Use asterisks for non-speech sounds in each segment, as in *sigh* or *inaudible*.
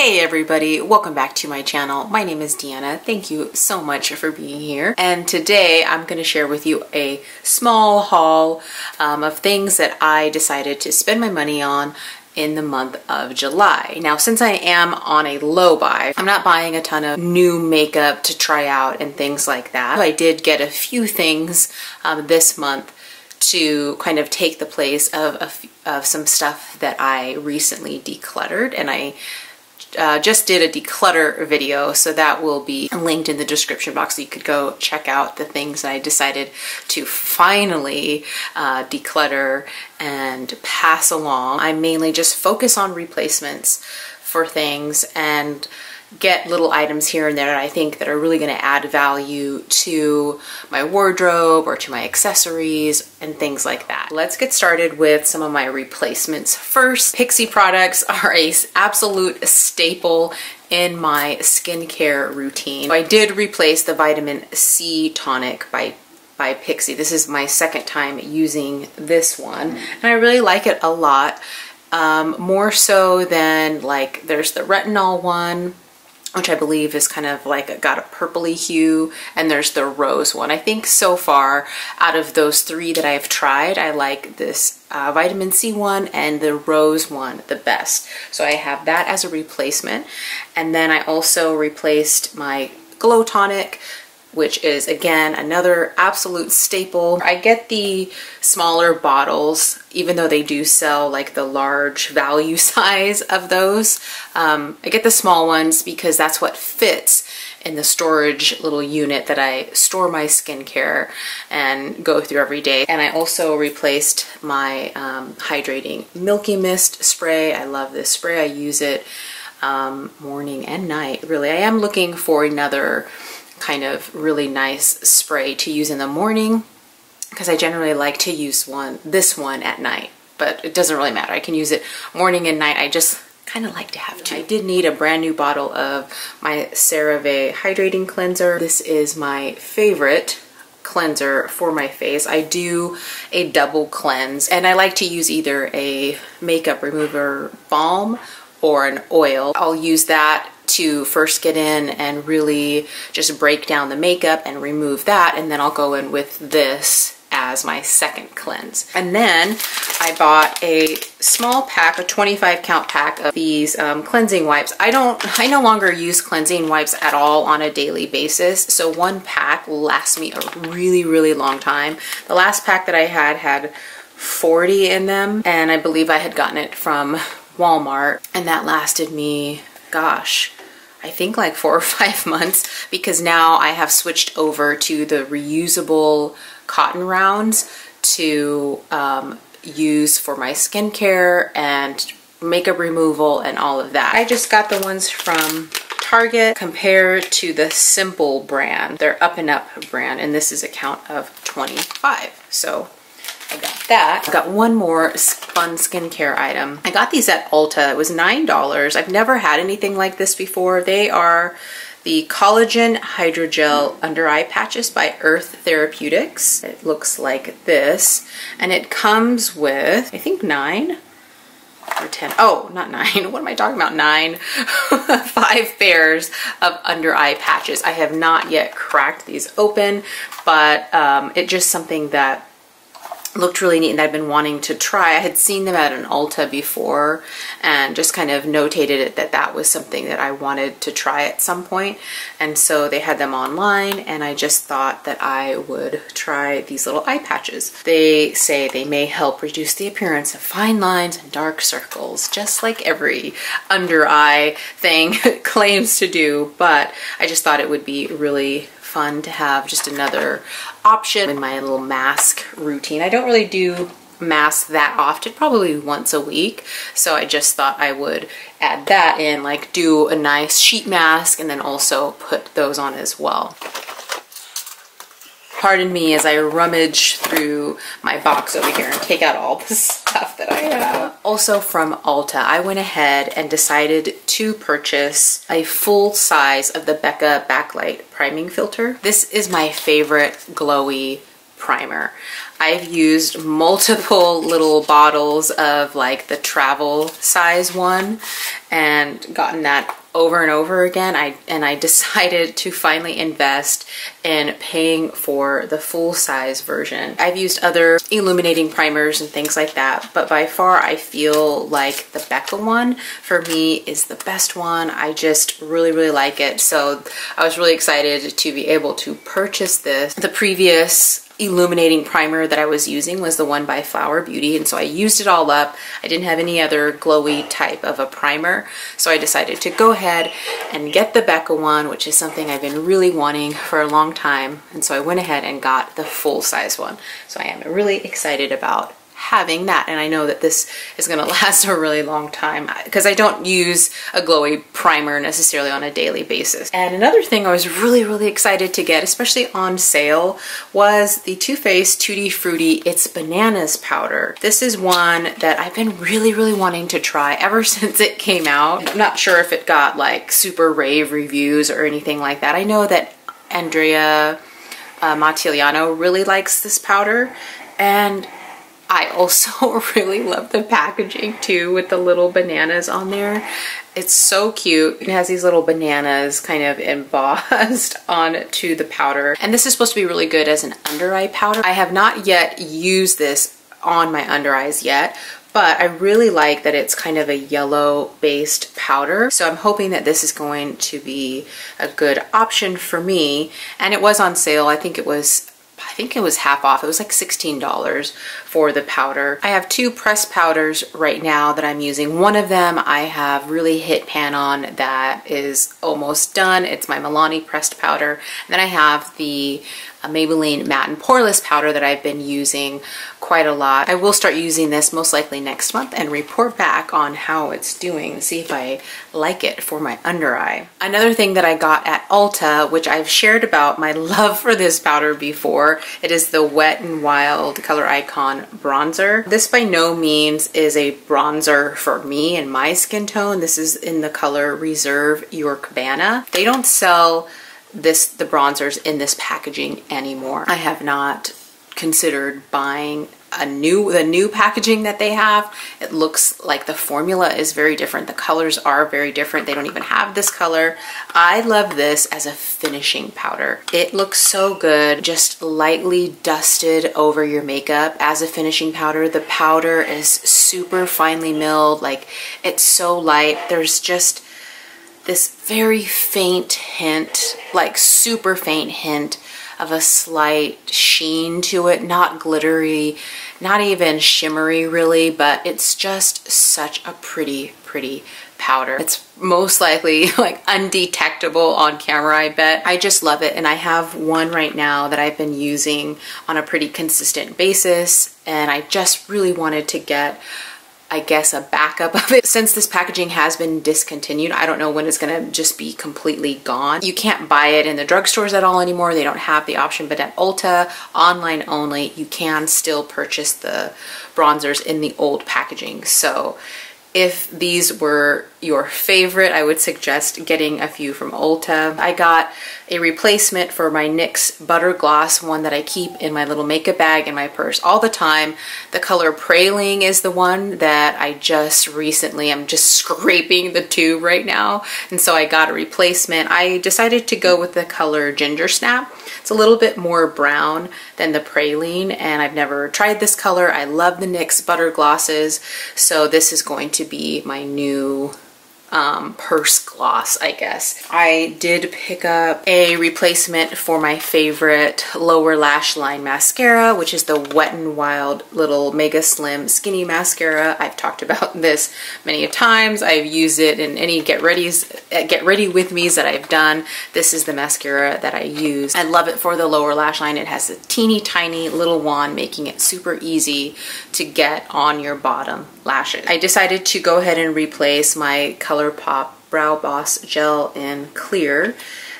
Hey everybody, welcome back to my channel. My name is Deanna. Thank you so much for being here. And today I'm going to share with you a small haul um, of things that I decided to spend my money on in the month of July. Now, since I am on a low buy, I'm not buying a ton of new makeup to try out and things like that. I did get a few things um, this month to kind of take the place of, of, of some stuff that I recently decluttered and I uh, just did a declutter video, so that will be linked in the description box so you could go check out the things I decided to finally uh, declutter and pass along. I mainly just focus on replacements for things and get little items here and there I think that are really going to add value to my wardrobe or to my accessories and things like that. Let's get started with some of my replacements. First, Pixi products are a absolute staple in my skincare routine. I did replace the vitamin C tonic by by Pixi. This is my second time using this one and I really like it a lot. Um, more so than like there's the retinol one which I believe is kind of like got a purpley hue and there's the rose one. I think so far out of those three that I've tried I like this uh, vitamin C one and the rose one the best. So I have that as a replacement and then I also replaced my glow tonic which is again another absolute staple. I get the smaller bottles, even though they do sell like the large value *laughs* size of those. Um, I get the small ones because that's what fits in the storage little unit that I store my skincare and go through every day. And I also replaced my um, hydrating Milky Mist spray. I love this spray. I use it um, morning and night, really. I am looking for another kind of really nice spray to use in the morning because I generally like to use one, this one at night, but it doesn't really matter. I can use it morning and night. I just kind of like to have two. I did need a brand new bottle of my CeraVe Hydrating Cleanser. This is my favorite cleanser for my face. I do a double cleanse and I like to use either a makeup remover balm or an oil. I'll use that to first get in and really just break down the makeup and remove that and then I'll go in with this as my second cleanse. And then I bought a small pack, a 25 count pack of these um, cleansing wipes. I don't, I no longer use cleansing wipes at all on a daily basis. So one pack lasts me a really, really long time. The last pack that I had had 40 in them and I believe I had gotten it from Walmart and that lasted me, gosh, I think like four or *laughs* five months because now I have switched over to the reusable cotton rounds to um, use for my skincare and makeup removal and all of that. I just got the ones from Target compared to the Simple brand, their Up and Up brand, and this is a count of 25. So I got that. I got one more fun skincare item. I got these at Ulta. It was $9. I've never had anything like this before. They are the Collagen Hydrogel Under Eye Patches by Earth Therapeutics. It looks like this. And it comes with, I think, nine or 10. Oh, not nine. *laughs* What am I talking about? Nine. *laughs* Five pairs of under eye patches. I have not yet cracked these open, but um, it's just something that looked really neat and I'd been wanting to try. I had seen them at an Ulta before and just kind of notated it that that was something that I wanted to try at some point. And so they had them online and I just thought that I would try these little eye patches. They say they may help reduce the appearance of fine lines and dark circles, just like every under eye thing *laughs* claims to do. But I just thought it would be really fun to have just another option in my little mask routine. I don't really do mask that often, probably once a week. So I just thought I would add that in, like do a nice sheet mask and then also put those on as well. Pardon me as I rummage through my box over here and take out all the *laughs* stuff that I have. Also from Ulta, I went ahead and decided to purchase a full size of the Becca Backlight Priming Filter. This is my favorite glowy primer. I've used multiple *laughs* little bottles of like the travel size one and gotten that over and over again I and I *laughs* decided to finally invest in paying for the full size version. I've used other illuminating primers and things like that but by far I feel like the Becca one for me is the best one. I just really really like it so I was really excited to be able to purchase this. The previous illuminating primer that I was using was the one by Flower Beauty and so I used it all up. I didn't have any other glowy type of a primer so I decided to go ahead and get the Becca one which is something I've been really wanting for a long time and so I went ahead and got the full size one. So I am really excited about having that and I know that this is going *laughs* to last a really long time because I don't use a glowy primer necessarily on a daily basis. And another thing I was really really excited to get especially on sale was the Too Faced Tutti Frutti It's Bananas powder. This is one that I've been really really wanting to try ever *laughs* since it came out. I'm not sure if it got like super rave reviews or anything like that. I know that Andrea uh, really likes this powder and I also *laughs* really love the packaging too with the little bananas on there. It's so cute. It has these little bananas kind of embossed *laughs* onto the powder. And this is supposed to be really good as an under eye powder. I have not yet used this on my under eyes yet, but I really like that it's kind of a yellow based powder. So I'm hoping that this is going to be a good option for me. And it was on sale. I think it was think it was half off. It was like $16 for the powder. I have two press powders right now that I'm using. One of them I have really hit pan on that is almost done. It's my Milani pressed powder. And then I have the Maybelline Matte and Poreless powder that I've been using quite a lot. I will start using this most likely next month and report back on how it's doing, see if I like it for my under eye. Another thing that I got at Ulta, which I've shared about my *laughs* love for this powder before, it is the Wet n Wild Color Icon Bronzer. This by no means is a bronzer for me and my skin tone. This is in the color Reserve Your Cabana. They don't sell this the bronzers in this packaging anymore. I have not considered buying a new the new packaging that they have. It looks like the formula is very different. The colors are very different. They don't even have this color. I love this as a finishing powder. It looks so good just lightly dusted over your makeup. As a finishing powder the powder is super finely milled. Like it's so light. There's just this very faint hint, like super faint hint of a slight sheen to it, not glittery, not even shimmery really, but it's just such a pretty, pretty powder. It's most likely *laughs* like undetectable on camera, I bet. I just love it and I have one right now that I've been using on a pretty consistent basis and I just really wanted to get I guess a backup of it. Since this packaging has been discontinued, I don't know when it's gonna just be completely gone. You can't buy it in the drugstores at all anymore. They don't have the option, but at Ulta, online only, you can still purchase the bronzers in the old packaging. So if these were your favorite, I would suggest getting a few from Ulta. I got a replacement for my NYX Butter Gloss, one that I keep in my little makeup bag in my purse all the time. The color Praline is the one that I just recently, I'm just *laughs* scraping the tube right now. And so I got a replacement. I decided to go with the color Ginger Snap. It's a little bit more brown than the Praline and I've never tried this color. I love the NYX Butter Glosses. So this is going to be my new um, purse gloss, I guess. I did pick up a replacement for my favorite lower lash line mascara, which is the Wet n Wild little Mega Slim Skinny Mascara. I've talked about *laughs* this many times. I've used it in any get ready's, get ready with me's that I've done. This is the mascara that I use. I love it for the lower lash line. It has a teeny tiny little wand, making it super easy to get on your bottom lashes. I decided to go ahead and replace my ColourPop Brow Boss Gel in Clear.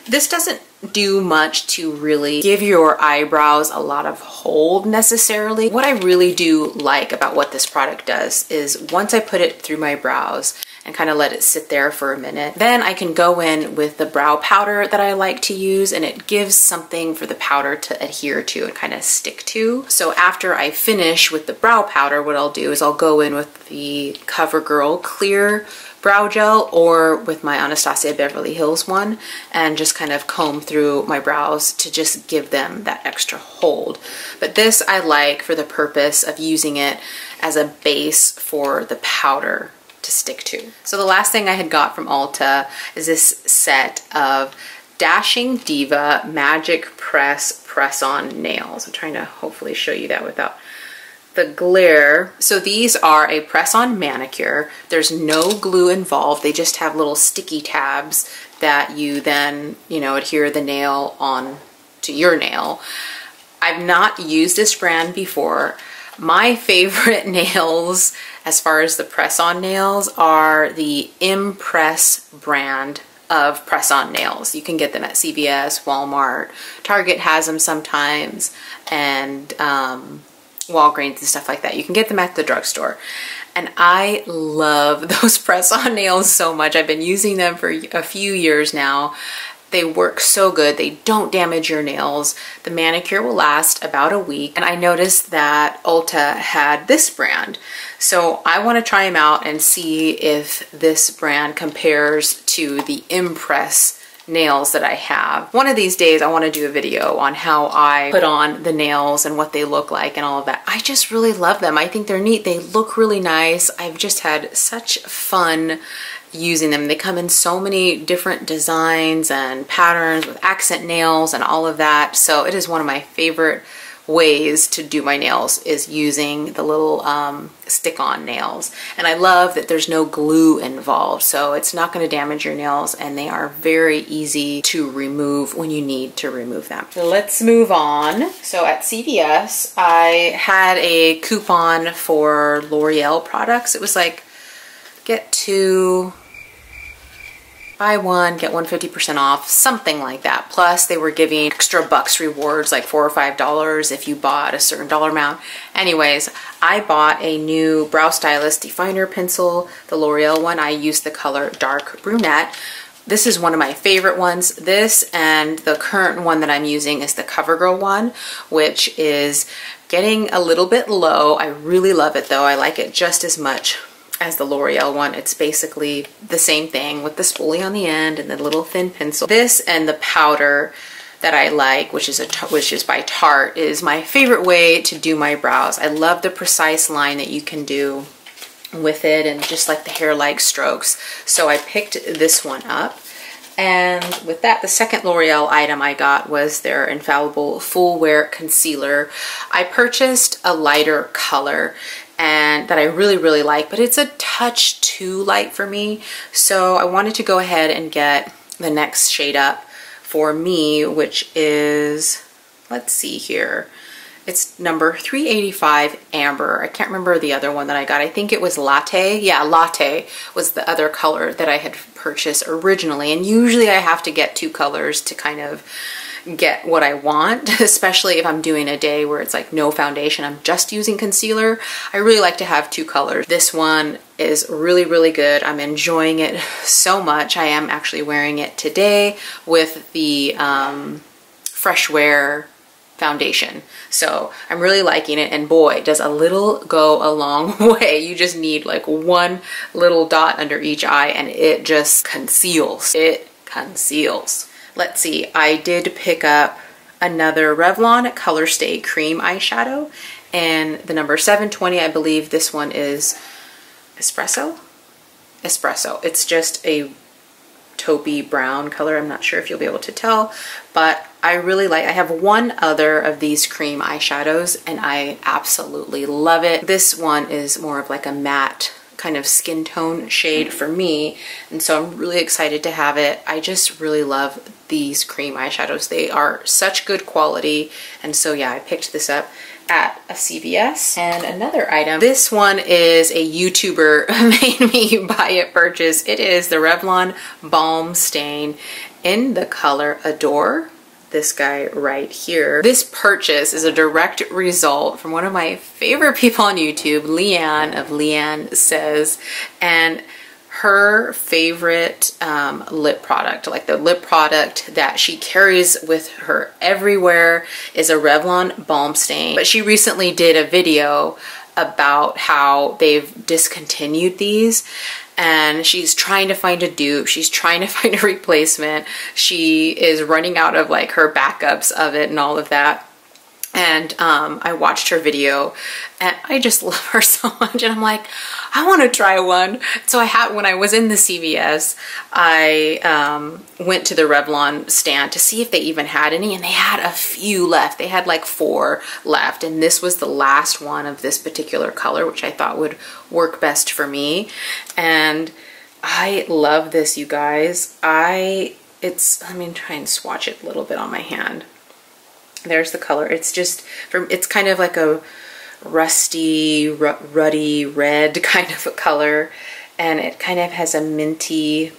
This doesn't do much to really give your eyebrows a lot of hold necessarily. What I really do like about what this product does is once I put it through my brows and kind of let it sit there for a minute. Then I can go in with the brow powder that I like to use and it gives something for the powder to adhere to and kind of stick to. So after I finish with the brow powder, what I'll do is I'll go in with the CoverGirl Clear brow gel or with my Anastasia Beverly Hills one and just kind of comb through my brows to just give them that extra hold. But this I like for the purpose of using it as a base for the powder to stick to. So the last thing I had got from Ulta is this set of Dashing Diva Magic Press Press-On Nails. I'm trying to hopefully show you that without the glare. So these are a press-on manicure. There's no glue involved. They just have little sticky tabs that you then, you know, adhere the nail on to your nail. I've not used this brand before. My favorite *laughs* nails as far as the press-on nails are the Impress brand of press-on nails. You can get them at CVS, Walmart, Target has them sometimes, and um, Walgreens and stuff like that. You can get them at the drugstore. And I love *laughs* those press-on nails so much. I've been using them for a few years now. They work so good. They don't damage your nails. The manicure will last about a week. And I noticed that Ulta had this brand. So I want to try them out and see if this brand compares to the Impress nails that I have. One of these days I want to do a video on how I put on the nails and what they look like and all of that. I just really love them. I think they're neat. They look really nice. I've just had such fun using them. They come in so many different designs and patterns with accent nails and all of that. So it is one of my favorite ways to do my nails is using the little um, stick-on nails. And I love that there's no glue involved, so it's not gonna damage your nails and they are very easy to remove when you need to remove them. So let's move on. So at CVS, I had a coupon for L'Oreal products. It was like, get two buy one, get one 50% off, something like that. Plus they were giving extra bucks rewards, like four or five dollars if you bought a certain dollar amount. Anyways, I bought a new Brow Stylist Definer Pencil, the L'Oreal one. I used the color Dark Brunette. This is one of my favorite ones. This and the current one that I'm using is the CoverGirl one, which is getting a little bit low. I really love it though. I like it just as much as the L'Oreal one. It's basically the same thing with the spoolie on the end and the little thin pencil. This and the powder that I like, which is a which is by Tarte, is my favorite way to do my brows. I love the precise line that you can do with it and just like the hair-like strokes. So I picked this one up. And with that, the second L'Oreal item I got was their Infallible Full Wear Concealer. I purchased a lighter color and that I really, really like, but it's a touch too light for me. So I wanted to go ahead and get the next shade up for me, which is, let's see here. It's number 385 Amber. I can't remember the other one that I got. I think it was Latte. Yeah, Latte was the other color that I had purchased originally. And usually I have to get two colors to kind of get what I want, *laughs* especially if I'm doing a day where it's like no foundation, I'm just using concealer. I really like to have two colors. This one is really, really good. I'm enjoying it *laughs* so much. I am actually wearing it today with the um, Fresh Wear foundation. So I'm really liking it and boy, does a little go a long *laughs* way. You just need like one little dot under each eye and it just conceals. It conceals. Let's see, I did pick up another Revlon Color Stay Cream eyeshadow and the number 720, I believe this one is Espresso? Espresso. It's just a taupey brown color. I'm not sure if you'll be able to tell, but I really like, I have one other of these cream eyeshadows and I absolutely love it. This one is more of like a matte kind of skin tone shade for me. And so I'm really excited to have it. I just really love these cream eyeshadows. They are such good quality. And so yeah, I picked this up at a CVS. And another item, this one is a YouTuber *laughs* made me buy it purchase. It is the Revlon Balm Stain in the color Adore this guy right here. This purchase is a direct result from one of my favorite people on YouTube, Leanne of Leanne Says. And her favorite um, lip product, like the lip product that she carries with her everywhere is a Revlon Balm Stain. But she recently did a video about how they've discontinued these and she's trying to find a dupe. She's trying to *laughs* find a replacement. She is running out of like her backups of it and all of that and um, I watched her video and I just *laughs* love her so much and I'm like I want to try one. So I had when I was in the CVS I um, went to the Revlon stand to see if they even had any and they had a few left. They had like four left and this was the last one of this particular color which I thought would work best for me. And I love this you guys. I it's let me try and swatch it a little bit on my hand there's the color. It's just, from it's kind of like a rusty, ruddy red *laughs* kind of a color. And it kind of has a minty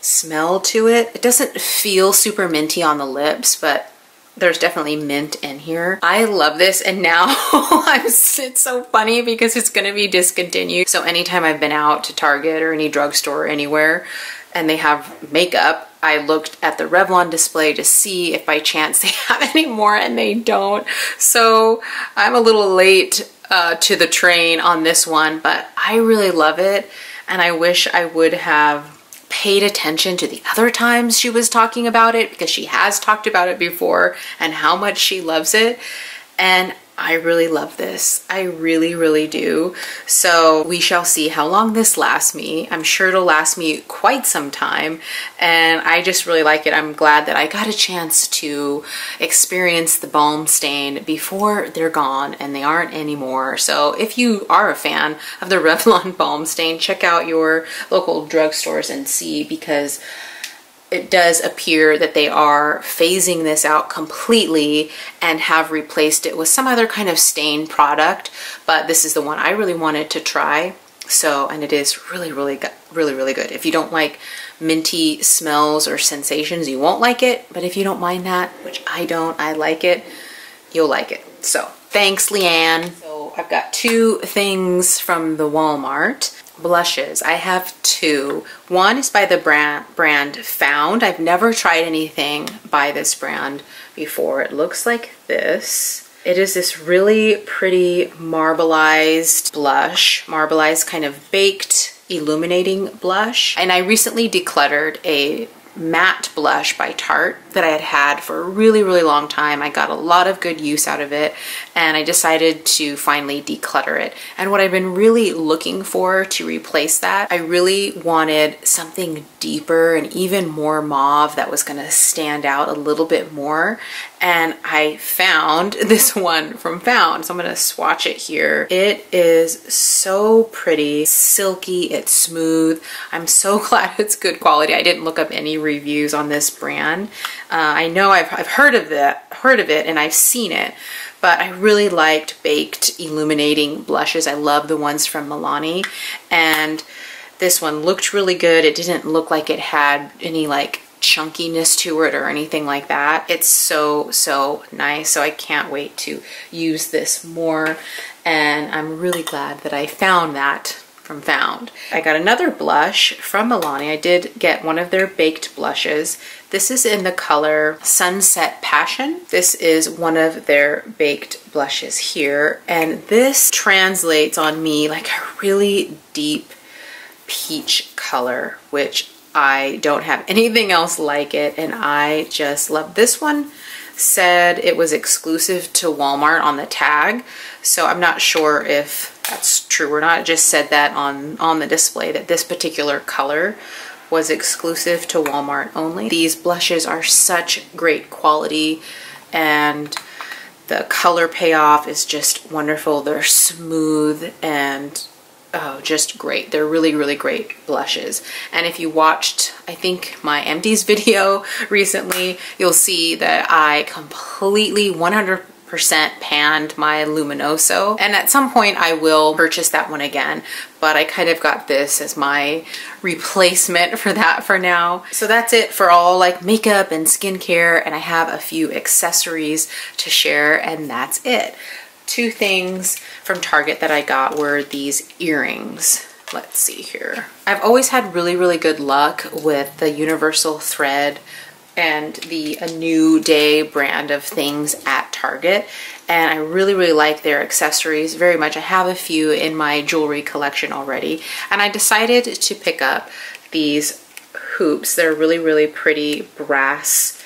smell to it. It doesn't feel super minty on the lips, but there's definitely mint in here. I love this and now *laughs* I'm, it's so funny because it's gonna be discontinued. So anytime I've been out to Target or any drugstore anywhere and they have makeup, I looked at the Revlon display to see if by chance they *laughs* have any more and they don't. So I'm a little late uh, to the train on this one, but I really love it. And I wish I would have paid attention to the other times she was talking about it because she has talked about it before and how much she loves it. And I really love this. I really, really do. So we shall see how long this lasts me. I'm sure it'll last me quite some time. And I just really like it. I'm glad that I got a chance to experience the balm stain before they're gone and they aren't anymore. So if you are a fan of the *laughs* Revlon balm stain, check out your local drugstores and see because it does appear that they are phasing this out completely and have replaced it with some other kind of stain product, but this is the one I really wanted to try. So, and it is really, really, really, really good. If you don't like minty smells or sensations, you won't like it. But if you don't mind that, which I don't, I like it, you'll like it. So thanks, Leanne. So I've got two things from the Walmart blushes. I have two. One is by the brand, brand Found. I've never tried anything by this brand before. It looks like this. It is this really pretty marbleized blush, marbleized kind of baked illuminating blush. And I recently decluttered a matte blush by Tarte that I had had for a really, really long time. I got a lot of good use out of it and I decided to finally declutter it. And what I've been really looking for to replace that, I really wanted something deeper and even more mauve that was gonna stand out a little bit more. And I found *laughs* this one from Found. So I'm gonna swatch it here. It is so pretty, silky, it's smooth. I'm so *laughs* glad it's good quality. I didn't look up any reviews on this brand. Uh, I know I've, I've heard of it, heard of it and I've seen it, but I really liked baked illuminating blushes. I love the ones from Milani and this one looked really good. It didn't look like it had any like chunkiness to it or anything like that. It's so, so nice. So I can't wait to use this more. And I'm really glad that I found that from Found. I got another blush from Milani. I did get one of their baked blushes. This is in the color Sunset Passion. This is one of their baked blushes here. And this translates on me like a really deep peach color, which I don't have anything else like it. And I just love this one said it was exclusive to Walmart on the tag. So I'm not sure if that's true or not. It just said that on, on the display that this particular color was exclusive to Walmart only. These blushes are such great quality and the color payoff is just wonderful. They're smooth and oh, just great. They're really, really great blushes. And if you watched, I think, my empties *laughs* video recently, you'll see that I completely 100 percent panned my Luminoso. And at some point I will purchase that one again, but I kind of got this as my replacement *laughs* for that for now. So that's it for all like makeup and skincare. And I have a few accessories to share and that's it two things from Target that I got were these earrings. let's see here. I've always had really, really good luck with the universal thread and the A New Day brand of things at Target. And I really, really like their accessories very much. I have a few in my jewelry collection already. And I decided to pick up these hoops. They're really, really pretty brass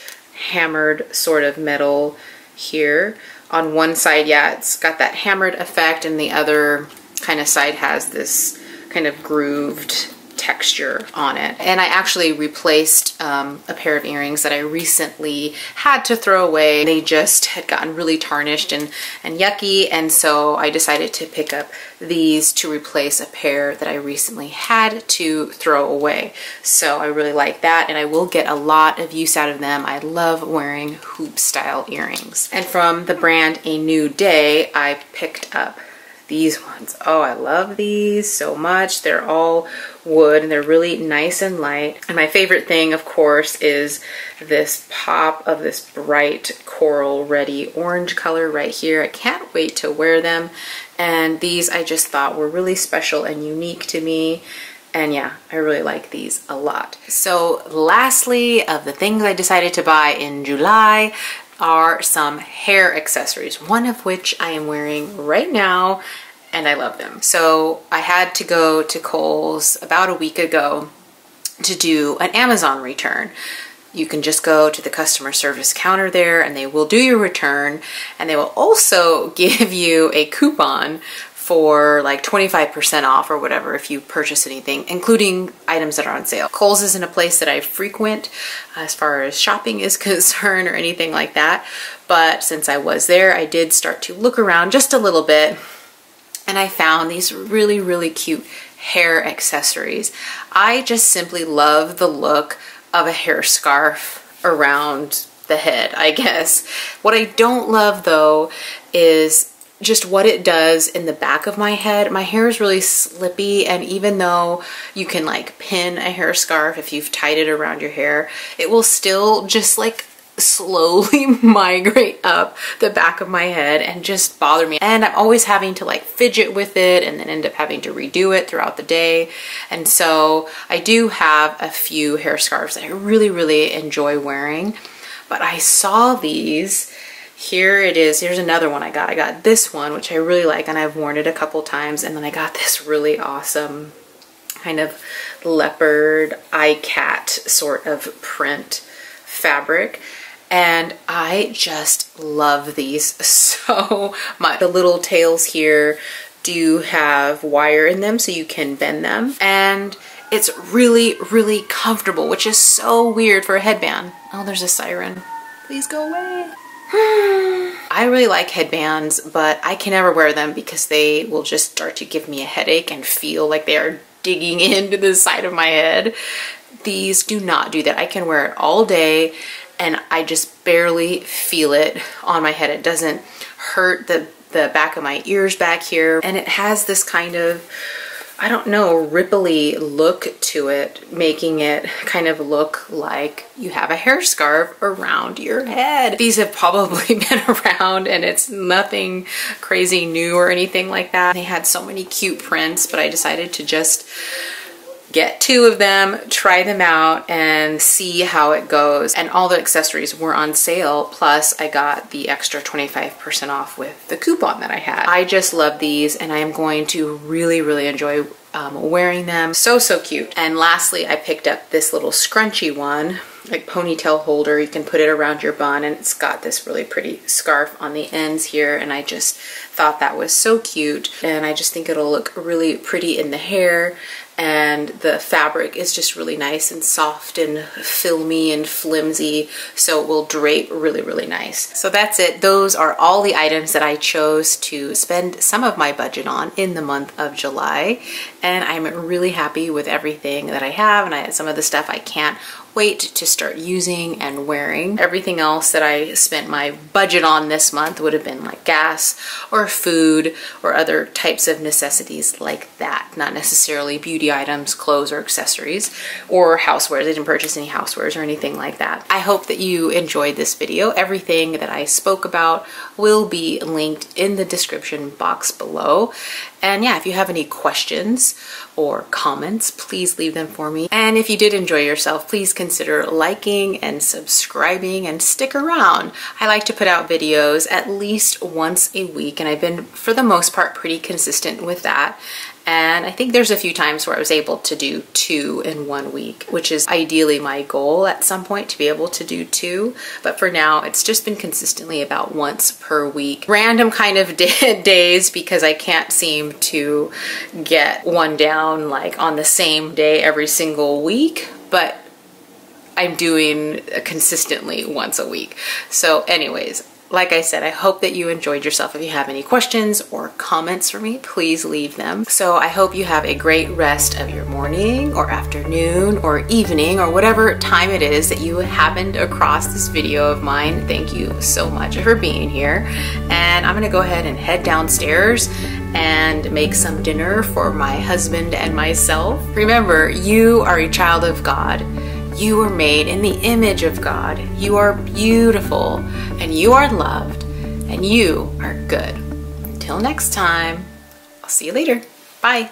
hammered sort of metal here. On one side, yeah, it's got that hammered effect and the other kind of side has this kind of grooved texture on it. And I actually replaced um, a pair of earrings that I recently had to throw away. They just had gotten really tarnished and, and yucky. And so I decided to pick up these to replace a pair that I recently had to throw away. So I really like that and I will get a lot of use out of them. I love wearing hoop style earrings. And from the brand A New Day, I picked up these ones. Oh, I love these so much. They're all wood and they're really nice and light. And my favorite thing, of course, is this pop of this bright coral ready orange color right here. I can't wait to wear them. And these I just thought were really special and unique to me. And yeah, I really like these a lot. So lastly, of the things I decided to buy in July, are some hair accessories, one of which I am wearing right now and I love them. So I had to go to Kohl's about a week ago to do an Amazon return. You can just go to the customer service counter there and they will do your return and they will also *laughs* give you a coupon for like 25% off or whatever if you purchase anything, including items that are on sale. Kohl's isn't a place that I frequent uh, as far as shopping is *laughs* concerned or anything like that. But since I was there, I did start to look around just a little bit and I found these really, really cute hair accessories. I just simply love the look of a hair scarf around the head, I guess. What I don't love though is just what it does in the back of my head. My hair is really slippy and even though you can like pin a hair scarf if you've tied it around your hair, it will still just like slowly *laughs* migrate up the back of my head and just bother me. And I'm always having to like fidget with it and then end up having to redo it throughout the day. And so I do have a few hair scarves that I really, really enjoy wearing. But I saw these here it is. Here's another one I got. I got this one, which I really like, and I've worn it a couple times. And then I got this really awesome kind of leopard eye cat sort of print fabric. And I just love these *laughs* so much. The little tails here do have wire in them so you can bend them. And it's really, really comfortable, which is so weird for a headband. Oh, there's a siren. Please go away. *sighs* I really like headbands, but I can never wear them because they will just start to give me a headache and feel like they are digging *laughs* into the side of my head. These do not do that. I can wear it all day and I just barely feel it on my head. It doesn't hurt the, the back of my ears back here. And it has this kind of I don't know, ripply look to it, making it kind of look like you have a hair scarf around your head. These have probably *laughs* been around and it's nothing crazy new or anything like that. They had so many cute prints, but I decided to just get two of them, try them out, and see how it goes. And all the accessories were on sale, plus I got the extra 25% off with the coupon that I had. I just love these and I am going to really, really enjoy um, wearing them. So, so cute. And lastly, I picked up this little scrunchy one like ponytail holder. You can put it around your bun and it's got this really pretty scarf on the ends here and I just thought that was so cute and I just think it'll look really pretty in the hair and the fabric is just really nice and soft and filmy and flimsy so it will drape really really nice. So that's it. Those are all the items that I chose to spend some of my budget on in the month of July and I'm really happy with everything that I have and I, some of the stuff I can't wait to start using and wearing. Everything else that I spent my budget on this month would have been like gas or food or other types of necessities like that, not necessarily beauty beauty items, clothes, or accessories, or housewares. I didn't purchase any housewares or anything like that. I hope that you enjoyed this video. Everything that I spoke about will be linked in the description box below. And yeah, if you have any questions or comments, please leave them for me. And if you did enjoy yourself, please consider liking and subscribing and stick around. I like to put out videos at least once a week and I've been, for the most part, pretty consistent with that. And I think there's a few times where I was able to do two in one week, which is ideally my goal at some point to be able to do two. But for now, it's just been consistently about once per week. Random kind of *laughs* days because I can't seem to get one down like on the same day every single week. But I'm doing consistently once a week. So anyways, like I said, I hope that you enjoyed yourself. If you have any questions or comments for me, please leave them. So I hope you have a great rest of your morning or afternoon or evening or whatever time it is that you happened across this video of mine. Thank you so much for being here. And I'm gonna go ahead and head downstairs and make some dinner for my husband and myself. Remember, you are a child of God. You were made in the image of God. You are beautiful and you are loved and you are good. Until next time, I'll see you later. Bye.